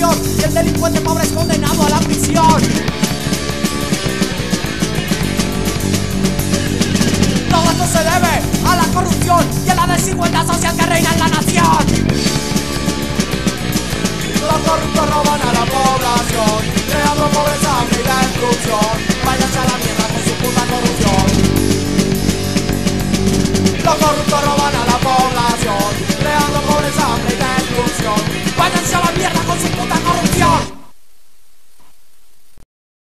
superior y el delincuente pobre es condenado a la prisión. Todo esto se debe a la corrupción y a la desigualdad social que reina en la nación. Los corruptos roban a la población, creando pobreza y la. Váyanse a la mierda con su puta corrupción.